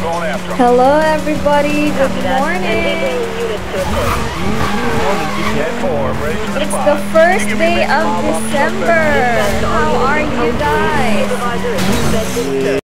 Hello everybody, good morning. It's the first day of December. How are you guys?